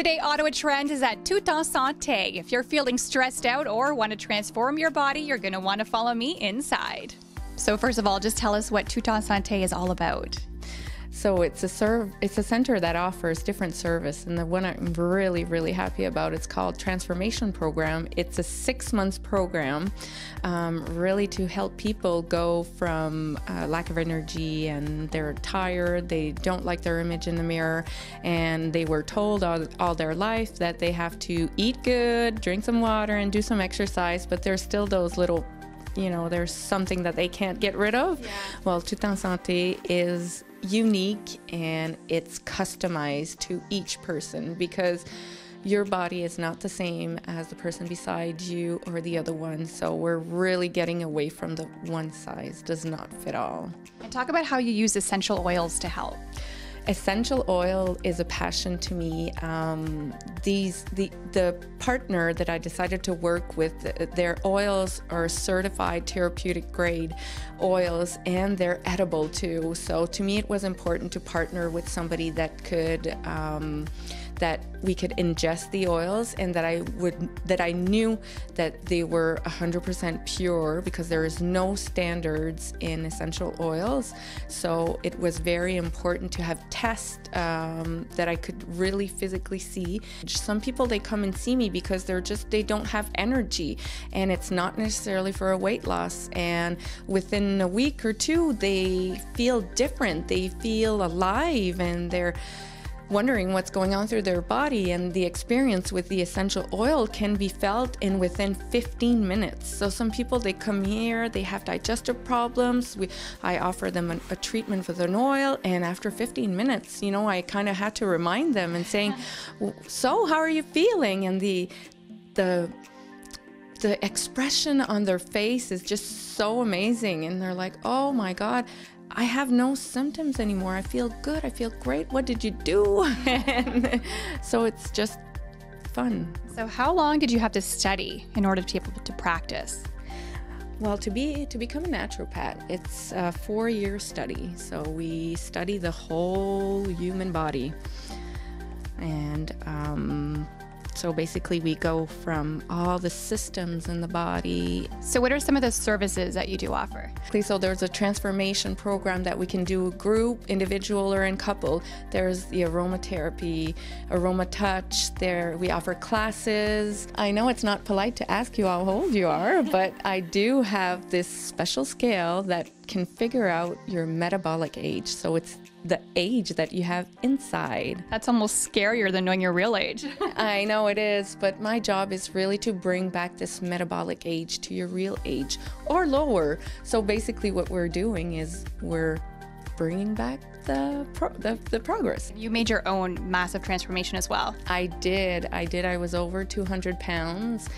Today, Ottawa Trend is at Tout en Santé. If you're feeling stressed out or want to transform your body, you're going to want to follow me inside. So, first of all, just tell us what Tout en Santé is all about. So it's a serve it's a center that offers different service and the one I'm really really happy about it's called Transformation Program. It's a six months program um, really to help people go from uh, lack of energy and they're tired, they don't like their image in the mirror and they were told all, all their life that they have to eat good, drink some water and do some exercise but there's still those little you know, there's something that they can't get rid of. Yeah. Well, Tout en Santé is unique and it's customized to each person because your body is not the same as the person beside you or the other one. So we're really getting away from the one size does not fit all. And talk about how you use essential oils to help. Essential oil is a passion to me. Um, these the the partner that I decided to work with, their oils are certified therapeutic grade oils, and they're edible too. So to me, it was important to partner with somebody that could. Um, that we could ingest the oils and that I would that I knew that they were 100% pure because there is no standards in essential oils. So it was very important to have tests um, that I could really physically see. Some people they come and see me because they're just they don't have energy and it's not necessarily for a weight loss and within a week or two they feel different. They feel alive and they're wondering what's going on through their body and the experience with the essential oil can be felt in within 15 minutes. So some people they come here they have digestive problems. We, i offer them a, a treatment with an oil and after 15 minutes you know i kind of had to remind them and saying so how are you feeling? And the the the expression on their face is just so amazing and they're like oh my god I have no symptoms anymore. I feel good. I feel great. What did you do? and so it's just fun. So how long did you have to study in order to be able to practice? Well, to be to become a naturopath, it's a four-year study. So we study the whole human body, and um, so basically, we go from all the systems in the body. So, what are some of the services that you do offer? So, there's a transformation program that we can do group, individual, or in couple. There's the aromatherapy, aroma touch. There, we offer classes. I know it's not polite to ask you how old you are, but I do have this special scale that can figure out your metabolic age. So it's the age that you have inside. That's almost scarier than knowing your real age. I know it is, but my job is really to bring back this metabolic age to your real age or lower. So basically, what we're doing is we're bringing back the, pro- the, the progress. You made your own massive transformation as well. I did. I did. I was over 200 pounds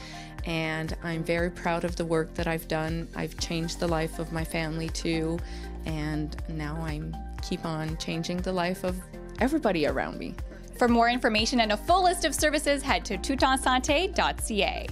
and I'm very proud of the work that I've done. I've changed the life of my family too, and now I'm keep on changing the life of everybody around me. For more information and a full list of services, head to toutensante.ca.